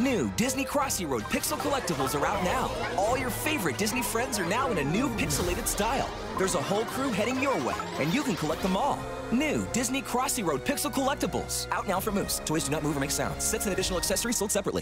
New Disney Crossy Road Pixel Collectibles are out now. All your favorite Disney friends are now in a new pixelated style. There's a whole crew heading your way, and you can collect them all. New Disney Crossy Road Pixel Collectibles. Out now for Moose. Toys do not move or make sounds. Sets and additional accessories sold separately.